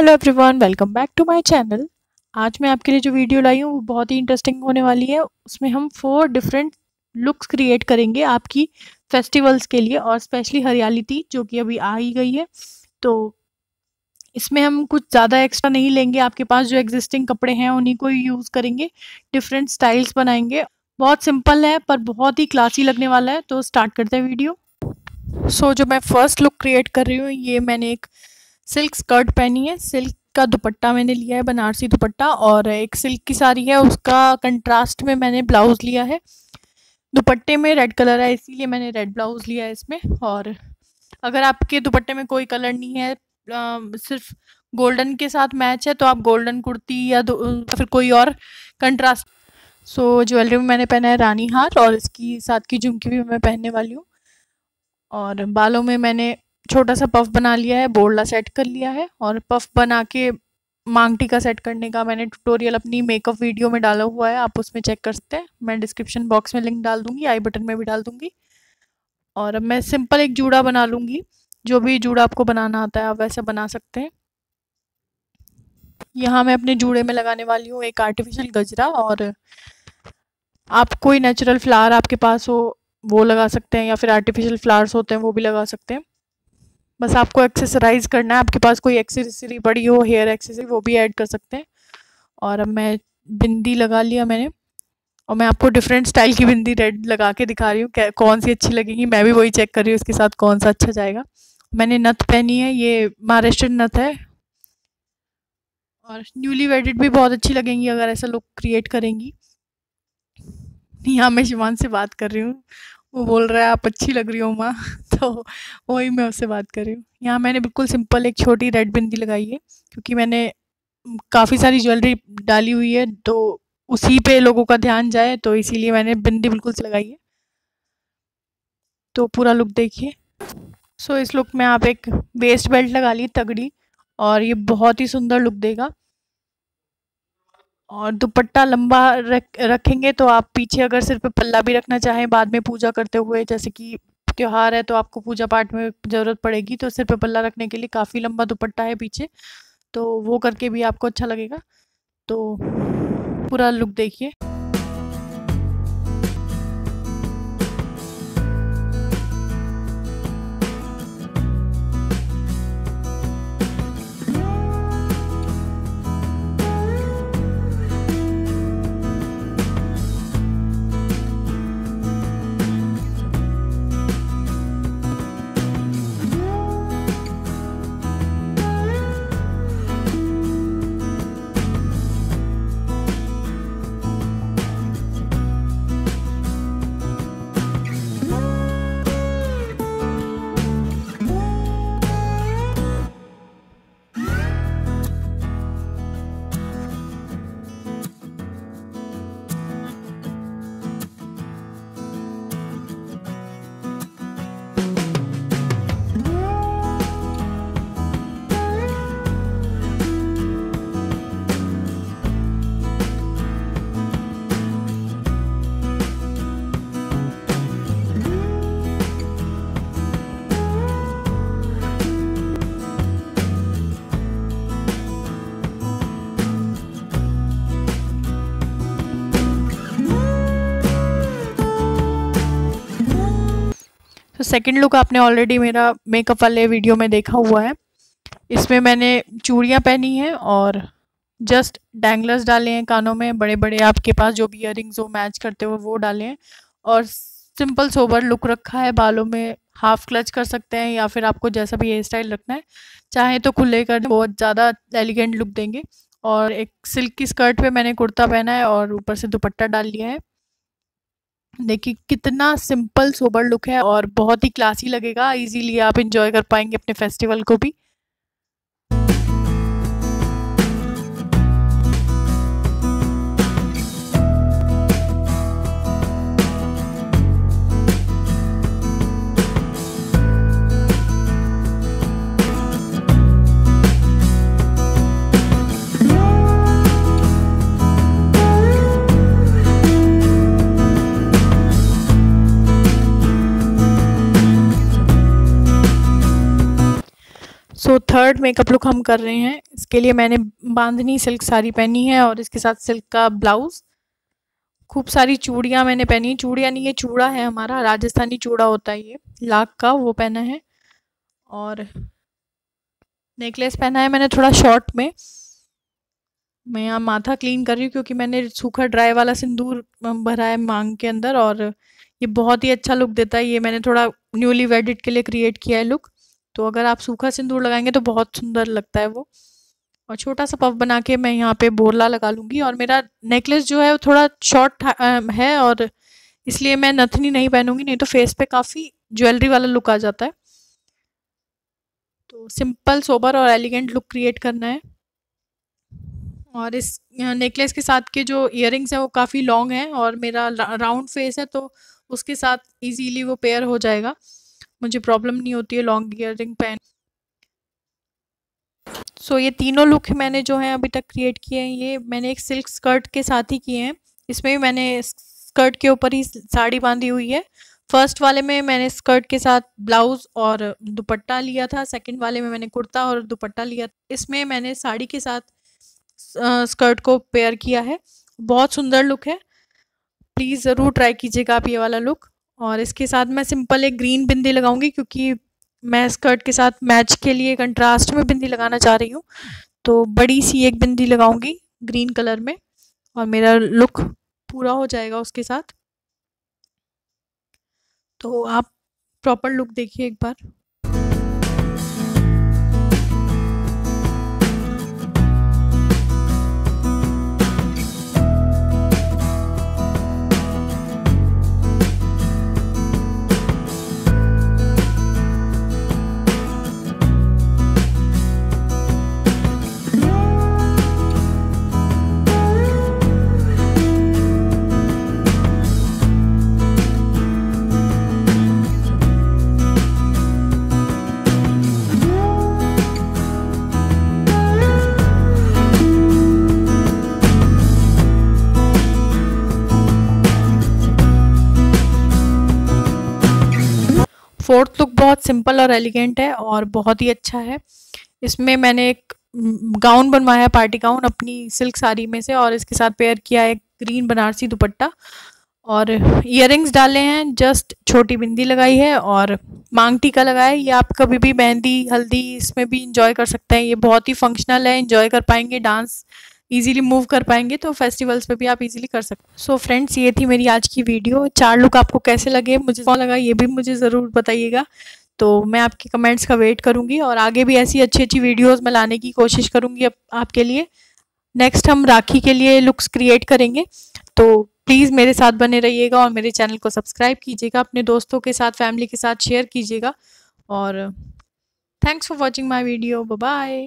Hello everyone welcome back to my channel आज मैं आपके लिए जो वीडियो लाई हूँ वो बहुत ही इंटरेस्टिंग होने वाली है। उसमें हम फोर डिफरेंट लुक्स क्रिएट करेंगे आपकी फेस्टिवल्स के लिए और स्पेशली हरियाली जो कि अभी आ ही गई है। तो इसमें हम कुछ ज़्यादा एक्स्ट्रा नहीं लेंगे। आपके पास जो एग्जिस्टिंग कपड़े हैं उन्हीं को यूज़ करेंगे। डिफरेंट स्टाइल्स बनाएँगे। बहुत सिंपल है पर बहुत ही क्लासी लगने वाला है। तो स्टार्ट करते हैं वीडियो सो so, जो मैं फ़र्स्ट लुक क्रिएट कर रही हूँ ये मैंने एक सिल्क स्कर्ट पहनी है। सिल्क का दुपट्टा मैंने लिया है बनारसी दुपट्टा और एक सिल्क की साड़ी है। उसका कंट्रास्ट में मैंने ब्लाउज़ लिया है। दुपट्टे में रेड कलर है इसीलिए मैंने रेड ब्लाउज़ लिया है इसमें। और अगर आपके दुपट्टे में कोई कलर नहीं है आ, सिर्फ़ गोल्डन के साथ मैच है तो आप गोल्डन कुर्ती या फिर कोई और कंट्रास्ट। सो so, ज्वेलरी में मैंने पहना है रानी हार और इसकी साथ की झुमकी भी मैं पहनने वाली हूँ। और बालों में मैंने छोटा सा पफ बना लिया है, बोरला सेट कर लिया है और पफ बना के मांग टीका सेट करने का मैंने ट्यूटोरियल अपनी मेकअप वीडियो में डाला हुआ है, आप उसमें चेक कर सकते हैं। मैं डिस्क्रिप्शन बॉक्स में लिंक डाल दूँगी आई बटन में भी डाल दूँगी। और अब मैं सिंपल एक जूड़ा बना लूँगी, जो भी जूड़ा आपको बनाना आता है, आप वैसे बना सकते हैं। यहाँ मैं अपने जूड़े में लगाने वाली हूँ एक आर्टिफिशियल गजरा और आप कोई नेचुरल फ्लावर आपके पास हो, वो लगा सकते हैं या फिर आर्टिफिशियल फ्लावर्स होते हैं, वो भी लगा सकते हैं। बस आपको एक्सेसराइज करना है। आपके पास कोई एक्सेसरी बड़ी हो हेयर एक्सेसरी वो भी ऐड कर सकते हैं। और अब मैं बिंदी लगा लिया मैंने। और मैं आपको डिफरेंट स्टाइल की बिंदी रेड लगा के दिखा रही हूँ। कौन सी अच्छी लगेगी, मैं भी वही चेक कर रही हूँ उसके साथ कौन सा अच्छा जाएगा। मैंने नथ पहनी है, ये महाराष्ट्र नथ है। और न्यूली वेडेड भी बहुत अच्छी लगेंगी अगर ऐसा लुक क्रिएट करेंगी। यहाँ मैं शिवान से बात कर रही हूँ। वो बोल रहा है, आप अच्छी लग रही हो माँ। तो वही मैं उससे बात कर रही हूँ। यहाँ मैंने बिल्कुल सिंपल एक छोटी रेड बिंदी लगाई है, क्योंकि मैंने काफ़ी सारी ज्वेलरी डाली हुई है तो उसी पे लोगों का ध्यान जाए तो इसीलिए मैंने बिंदी बिल्कुल से लगाई है। तो पूरा लुक देखिए। सो इस लुक में आप एक वेस्ट बेल्ट लगा ली, तगड़ी, और ये बहुत ही सुंदर लुक देगा। और दुपट्टा लंबा रख, रखेंगे तो आप पीछे अगर सिर्फ़ पल्ला भी रखना चाहें, बाद में पूजा करते हुए, जैसे कि त्यौहार है तो आपको पूजा पाठ में ज़रूरत पड़ेगी तो सिर्फ़ पल्ला रखने के लिए काफ़ी लंबा दुपट्टा है पीछे तो वो करके भी आपको अच्छा लगेगा। तो पूरा लुक देखिए। तो सेकंड लुक आपने ऑलरेडी मेरा मेकअप वाले वीडियो में देखा हुआ है। इसमें मैंने चूड़ियाँ पहनी हैं और जस्ट डैंगलर्स डाले हैं कानों में। बड़े बड़े आपके पास जो भी इयर हो मैच करते हो वो डाले हैं। और सिंपल सोबर लुक रखा है। बालों में हाफ़ क्लच कर सकते हैं या फिर आपको जैसा भी हेयर स्टाइल रखना है। चाहे तो खुले कर बहुत ज़्यादा एलिगेंट लुक देंगे। और एक सिल्क की स्कर्ट पे मैंने कुर्ता पहना है और ऊपर से दुपट्टा डाल लिया है। देखिए, कितना सिंपल सोबर लुक है और बहुत ही क्लासी लगेगा। इजीली आप इंजॉय कर पाएँगे अपने फेस्टिवल को भी। सो थर्ड मेकअप लुक हम कर रहे हैं। इसके लिए मैंने बांधनी सिल्क साड़ी पहनी है और इसके साथ सिल्क का ब्लाउज़। खूब सारी चूड़ियाँ मैंने पहनी चूड़ियाँ नहीं, ये चूड़ा है हमारा, राजस्थानी चूड़ा होता है ये। लाख का वो पहना है। और नेकलेस पहना है मैंने थोड़ा शॉर्ट में। मैं यहाँ माथा क्लीन कर रही हूँ क्योंकि मैंने सूखा ड्राई वाला सिंदूर भरा है मांग के अंदर और ये बहुत ही अच्छा लुक देता है। ये मैंने थोड़ा न्यूली वेडिड के लिए क्रिएट किया है लुक। तो अगर आप सूखा सिंदूर लगाएँगे तो बहुत सुंदर लगता है वो। और छोटा सा पफ बना के मैं यहाँ पे बोरला लगा लूँगी और मेरा नेकलेस जो है वो थोड़ा शॉर्ट है और इसलिए मैं नथनी नहीं पहनूँगी, नहीं तो फेस पे काफ़ी ज्वेलरी वाला लुक आ जाता है। तो सिंपल सोबर और एलिगेंट लुक क्रिएट करना है। और इस नेकलेस के साथ के जो इयर हैं वो काफ़ी लॉन्ग हैं और मेरा राउंड फेस है तो उसके साथ इजीली वो पेयर हो जाएगा। मुझे प्रॉब्लम नहीं होती है लॉन्ग इयर पहन सो so, ये तीनों लुक मैंने जो है अभी तक क्रिएट किए हैं ये मैंने एक सिल्क स्कर्ट के साथ ही किए हैं। इसमें भी मैंने स्कर्ट के ऊपर ही साड़ी बांधी हुई है। फ़र्स्ट वाले में मैंने स्कर्ट के साथ ब्लाउज और दुपट्टा लिया था सेकंड वाले में मैंने कुर्ता और दुपट्टा लिया इसमें मैंने साड़ी के साथ स्कर्ट को पेयर किया है। बहुत सुंदर लुक है। प्लीज़ ज़रूर ट्राई कीजिएगा आप ये वाला लुक और इसके साथ मैं सिंपल एक ग्रीन बिंदी लगाऊँगी क्योंकि मैं स्कर्ट के साथ मैच के लिए कंट्रास्ट में बिंदी लगाना चाह रही हूँ। तो बड़ी सी एक बिंदी लगाऊँगी ग्रीन कलर में और मेरा लुक पूरा हो जाएगा उसके साथ। तो आप प्रॉपर लुक देखिए एक बार। फोर्थ लुक बहुत सिंपल और एलिगेंट है और बहुत ही अच्छा है। इसमें मैंने एक गाउन बनवाया है पार्टी गाउन अपनी सिल्क साड़ी में से और इसके साथ पेयर किया एक ग्रीन बनारसी दुपट्टा और इयर डाले हैं, जस्ट छोटी बिंदी लगाई है और मांग टीका लगाया है। ये आप कभी भी मेहंदी, हल्दी इसमें भी इंजॉय कर सकते हैं। ये बहुत ही फंक्शनल है इंजॉय कर पाएँगे डांस। इजीली मूव कर पाएँगे तो फेस्टिवल्स पे भी आप इजीली कर सकते सो फ्रेंड्स ये थी मेरी आज की वीडियो चार लुक आपको कैसे लगे, मुझे कौन लगा, ये भी मुझे ज़रूर बताइएगा। तो मैं आपके कमेंट्स का वेट करूँगी और आगे भी ऐसी अच्छी अच्छी वीडियोज़ में लाने की कोशिश करूँगी आपके लिए। नेक्स्ट हम राखी के लिए लुक्स क्रिएट करेंगे। तो प्लीज़ मेरे साथ बने रहिएगा और मेरे चैनल को सब्सक्राइब कीजिएगा, अपने दोस्तों के साथ फैमिली के साथ शेयर कीजिएगा। और thanks for watching my video bye